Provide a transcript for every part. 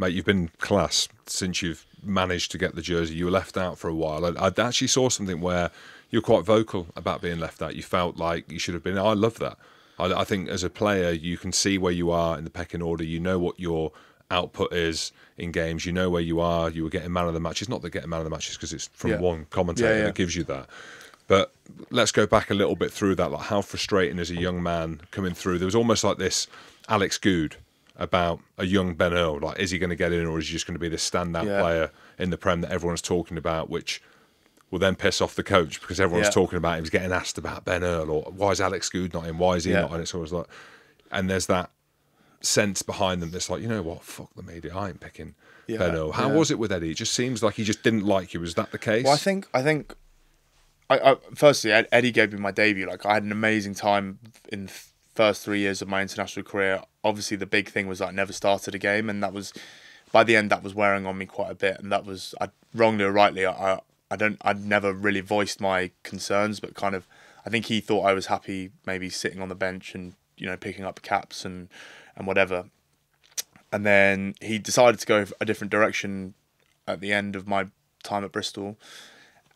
mate, you've been class since you've managed to get the jersey. You were left out for a while. I, I actually saw something where you're quite vocal about being left out. You felt like you should have been. I love that. I, I think as a player, you can see where you are in the pecking order. You know what your output is in games. You know where you are. You were getting man of the matches. Not that getting man of the matches because it's from Yeah. one commentator Yeah, yeah. that gives you that. But let's go back a little bit through that. Like how frustrating as a young man coming through. There was almost like this Alex Goode about a young Ben Earl. Like, is he going to get in, or is he just going to be this standout Yeah. player in the Prem that everyone's talking about, which will then piss off the coach because everyone's Yeah. talking about him. He's getting asked about Ben Earl, or why is Alex Goode not in? Why is he Yeah. not in? It's always like, and there's that sense behind them that's like, you know what, fuck the media, I ain't picking Ben Earl. How was it with Eddie? It just seems like he just didn't like you. Was that the case? Well, I think I think. I, I firstly Eddie gave me my debut. Like I had an amazing time in first three years of my international career. Obviously, the big thing was that I never started a game, and that was by the end that was wearing on me quite a bit. And that was I, wrongly or rightly, I I- don't I'd never really voiced my concerns, but kind of I think he thought I was happy maybe sitting on the bench and you know picking up caps and and whatever. And then he decided to go a different direction at the end of my time at Bristol.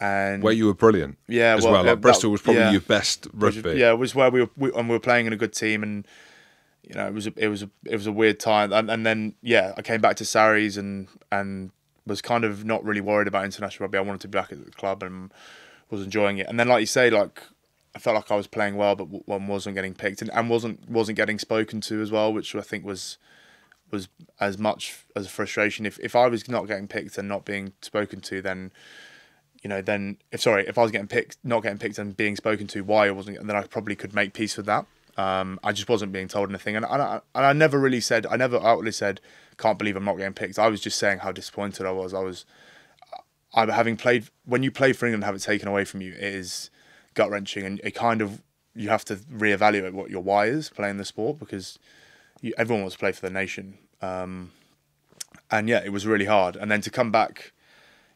And where you were brilliant. Yeah, as well, well. Like Bristol was probably yeah. your best rugby. yeah, it was where we were, we, and we were playing in a good team, and you know, it was a, it was a, it was a weird time, and, and then yeah, I came back to Sarries and and was kind of not really worried about international rugby. I wanted to be back at the club and was enjoying it, and then like you say, like I felt like I was playing well, but one wasn't getting picked, and, and wasn't wasn't getting spoken to as well, which I think was was as much as a frustration. If if I was not getting picked and not being spoken to, then you know, then if sorry, if I was getting picked, not getting picked and being spoken to, why I wasn't, then I probably could make peace with that. Um, I just wasn't being told anything, and, and, I, and I never really said, I never outwardly said, can't believe I'm not getting picked. I was just saying how disappointed I was. I was, I having played when you play for England, and have it taken away from you it is gut wrenching, and it kind of you have to reevaluate what your why is playing the sport because you, everyone wants to play for the nation. Um, and yeah, it was really hard. And then to come back,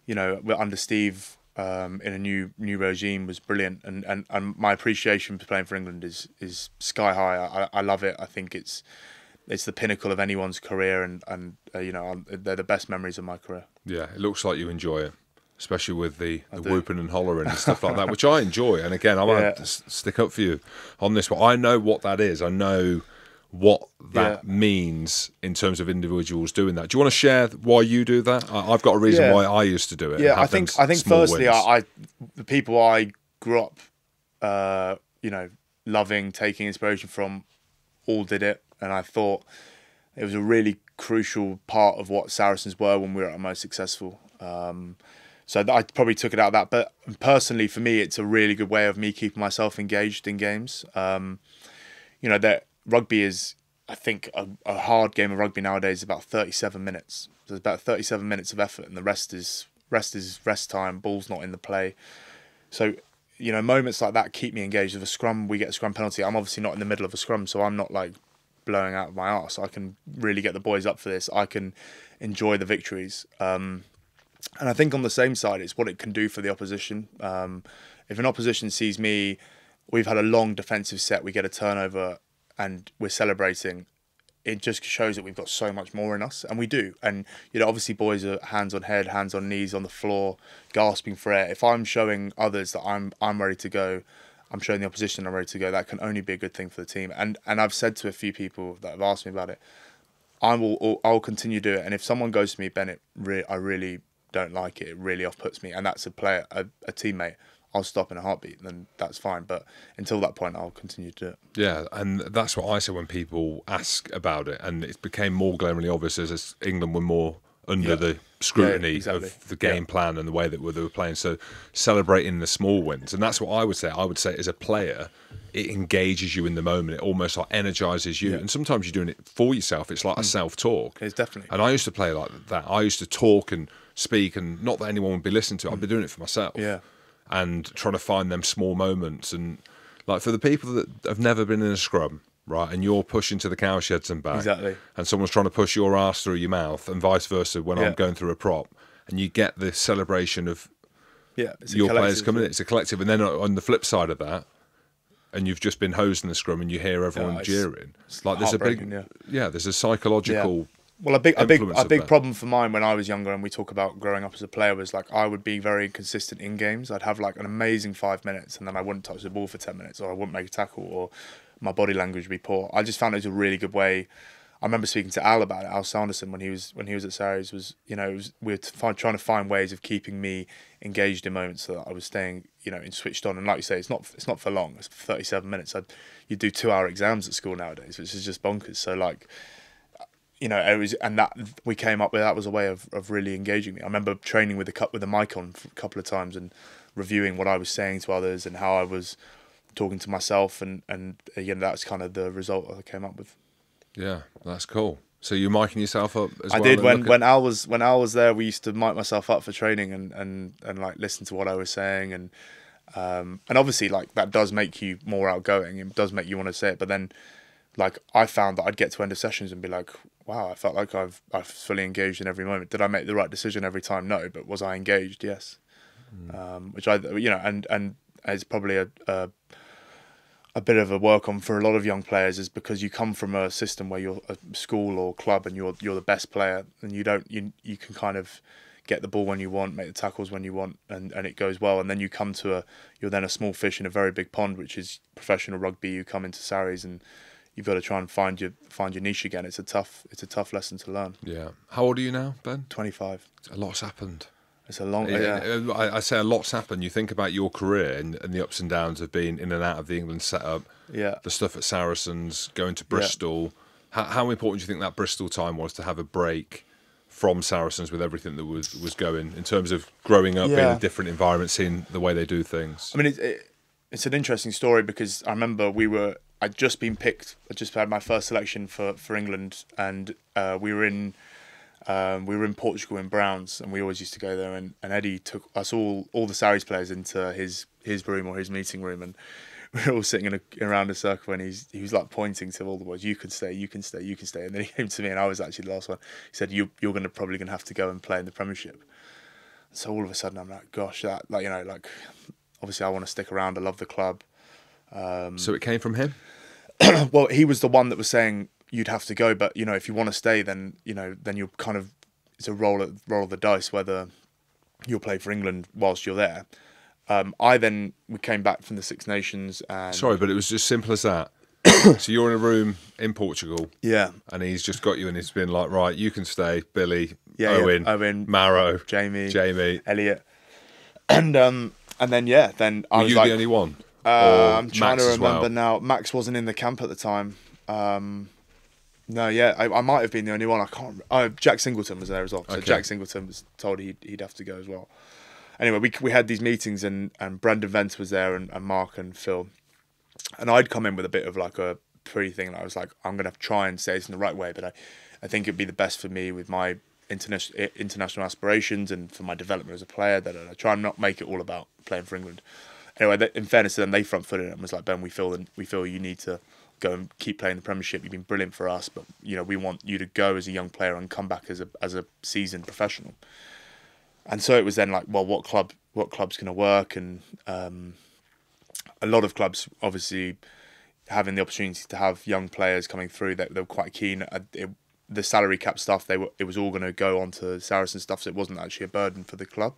you know, under Steve um, in a new new regime was brilliant, and, and, and my appreciation for playing for England is is sky high. I, I love it. I think it's it's the pinnacle of anyone's career, and and uh, you know they're the best memories of my career. Yeah, it looks like you enjoy it, especially with the, the do. whooping and hollering and stuff like that, which I enjoy. And again, I might Yeah. stick up for you on this one. I know what that is. I know what that Yeah. means in terms of individuals doing that. Do you want to share why you do that? I, I've got a reason Yeah. why I used to do it. Yeah, I think I think firstly. I, I the people I grew up, uh, you know, loving, taking inspiration from, all did it, and I thought it was a really crucial part of what Saracens were when we were at our most successful. Um, so I probably took it out of that. But personally, for me, it's a really good way of me keeping myself engaged in games. Um, you know, that rugby is, I think, a, a hard game of rugby nowadays is about 37 minutes. There's about 37 minutes of effort, and the rest is rest is rest time. Ball's not in the play. So, you know, moments like that keep me engaged. With a scrum, we get a scrum penalty. I'm obviously not in the middle of a scrum, so I'm not like blowing out of my arse. I can really get the boys up for this. I can enjoy the victories. Um, and I think on the same side, it's what it can do for the opposition. Um, if an opposition sees me, we've had a long defensive set, we get a turnover, and we're celebrating. It just shows that we've got so much more in us, and we do. And you know, obviously, boys are hands on head, hands on knees on the floor, gasping for air. If I'm showing others that I'm I'm ready to go, I'm showing the opposition I'm ready to go. That can only be a good thing for the team. And and I've said to a few people that have asked me about it, I will I'll continue to do it. And if someone goes to me, Bennett, re- I really don't like it. It really off puts me, and that's a player, a, a teammate. I'll stop in a heartbeat, and then that's fine. But until that point, I'll continue to do it. Yeah, and that's what I say when people ask about it, and it became more glaringly obvious as- as England were more under Yeah. the scrutiny Yeah, exactly. of the game Yeah. plan and the way that they were playing. So celebrating the small wins, and that's what I would say. I would say as a player, it engages you in the moment. It almost like energizes you, and sometimes you're doing it for yourself. It's like a mm. self-talk. It's definitely. And I used to play like that. I used to talk and speak, and not that anyone would be listening to. it. I'd be mm. doing it for myself. Yeah. And trying to find them small moments, and like for the people that have never been in a scrum, right, and you're pushing to the cow sheds and back, Exactly. and someone's trying to push your ass through your mouth, and vice versa when I'm going through a prop, and you get the celebration of Yeah, your players coming in. It's a collective, and then on the flip side of that. And you've just been hosing the scrum, and you hear everyone it's- jeering. it's like there's a big, heartbreaking, yeah. There's a psychological Well, a big, a big, a big problem for mine when I was younger, and we talk about growing up as a player, was like I would be very inconsistent in games. I'd have like an amazing five minutes, and then I wouldn't touch the ball for ten minutes, or I wouldn't make a tackle, or my body language would be poor. I just found it was a really good way. I remember speaking to Al about it, Al Sanderson, when he was when he was at Sarries. Was you know was, we were find, trying to find ways of keeping me engaged in moments so that I was staying you know in switched on. And like you say, it's not it's not for long. It's thirty seven minutes. I'd, you do two hour exams at school nowadays, which is just bonkers. So like you know, it was, and that we came up with that was a way of, of really engaging me. I remember training with a cup with the mic on a couple of times and reviewing what I was saying to others and how I was talking to myself, and and again, that's kind of the result I came up with. Yeah, that's cool. So you're miking yourself up as I well. did when when Al was when Al was there. We used to mic myself up for training and and and like listen to what I was saying and um and obviously like that does make you more outgoing. It does make you want to say it, but then like I found that I'd get to end of sessions and be like, wow, I felt like I've I've fully engaged in every moment. Did I make the right decision every time? No, but was I engaged? Yes. Um, which I you know and and it's probably a, a a bit of a work on for a lot of young players is because you come from a system where you're a school or club and you're you're the best player and you don't you you can kind of get the ball when you want, make the tackles when you want, and, and it goes well. And then you come to a you're then a small fish in a very big pond, which is professional rugby. You come into Sarries and you've got to try and find your find your niche again. It's a tough it's a tough lesson to learn. Yeah. How old are you now, Ben? Twenty five. A lot's happened. It's a long Yeah, yeah. I, I say a lot's happened. You think about your career and, and the ups and downs of being in and out of the England setup, Yeah. the stuff at Saracens, going to Yeah. Bristol. How, how important do you think that Bristol time was to have a break from Saracens with everything that was was going in terms of growing up in a different environment, seeing the way they do things? I mean, it's it, it's an interesting story because I remember we were I'd just been picked. I just had my first selection for for England, and uh, we were in um, we were in Portugal in Browns, and we always used to go there. And, and Eddie took us all all the Sarries players into his his room or his meeting room, and we were all sitting in a, around a circle, and he's he was like pointing to all the boys, "You can stay, you can stay, you can stay." And then he came to me, and I was actually the last one. He said, "You you're gonna probably gonna have to go and play in the Premiership." So all of a sudden, I'm like, "Gosh, that like you know like." Obviously, I want to stick around. I love the club. So it came from him. well, he was the one that was saying you'd have to go, but you know, if you want to stay, then you know, then you're kind of it's a roll of, roll of the dice whether you'll play for England whilst you're there. Um, I then we came back from the Six Nations and Sorry, but it was just simple as that. so you're in a room in Portugal, yeah, and he's just got you, and he's been like, "Right, you can stay." Billy, Yeah, yeah, Owen, Owen, Maro, Jamie, Jamie. Elliot, and um, and then yeah, then I Were was you like, the only one? Uh, I'm trying Max to remember well? now. Max wasn't in the camp at the time. Um, no, yeah, I, I might have been the only one. I can't. Oh, Jack Singleton was there as well. So Okay. Jack Singleton was told he'd, he'd have to go as well. Anyway, we we had these meetings and and Brendan Vance was there and, and Mark and Phil, and I'd come in with a bit of like a pre thing. And I was like, I'm gonna try and say this in the right way, but I, I think it'd be the best for me with my international international aspirations and for my development as a player. That I try and not make it all about playing for England anyway, they, in fairness to them, they front footed it and was like, Ben, we feel that we feel you need to go and keep playing the Premiership. You've been brilliant for us, but you know we want you to go as a young player and come back as a as a seasoned professional. And so it was then like, well, what club what club's going to work? And um, a lot of clubs obviously having the opportunity to have young players coming through that they were quite keen. Uh, It, the salary cap stuff, they were it was all going to go onto Saracen stuff, so it wasn't actually a burden for the club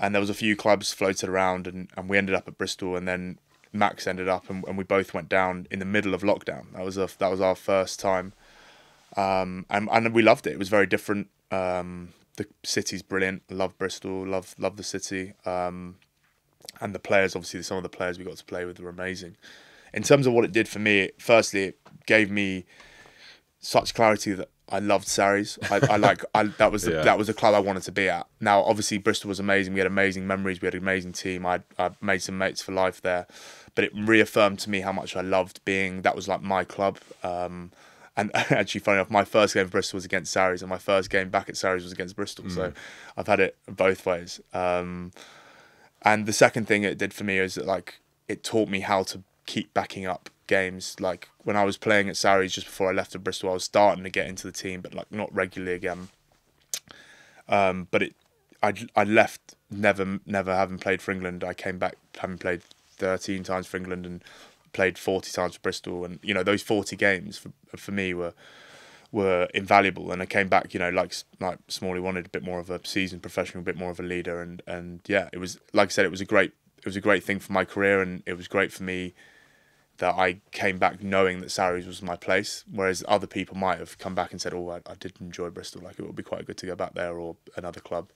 and there was a few clubs floated around and, and we ended up at Bristol and then Max ended up and, and we both went down in the middle of lockdown. That was a, that was our first time. Um, and, and we loved it. It was very different. Um, the city's brilliant. Love Bristol. Love love the city. Um, and the players, obviously, some of the players we got to play with were amazing. In terms of what it did for me, firstly, it gave me such clarity that I loved Sarries. I, I like I, that was the, Yeah. that was the club I wanted to be at. Now, obviously, Bristol was amazing. We had amazing memories. We had an amazing team. I I made some mates for life there, but it reaffirmed to me how much I loved being. That was like my club. Um, and actually, funny enough, my first game for Bristol was against Sarries, and my first game back at Sarries was against Bristol. So I've had it both ways. Um, and the second thing it did for me is that like it taught me how to keep backing up games. Like when I was playing at Sarries just before I left to Bristol, I was starting to get into the team, but like not regularly again. Um, but it, I I left never never having played for England. I came back having played thirteen times for England and played forty times for Bristol, and you know those forty games for for me were were invaluable. And I came back, you know, like like Smalley wanted a bit more of a seasoned professional, a bit more of a leader, and and yeah, it was like I said, it was a great it was a great thing for my career, and it was great for me that I came back knowing that Sarries was my place, whereas other people might have come back and said, "Oh, I, I did enjoy Bristol. Like it would be quite good to go back there or another club."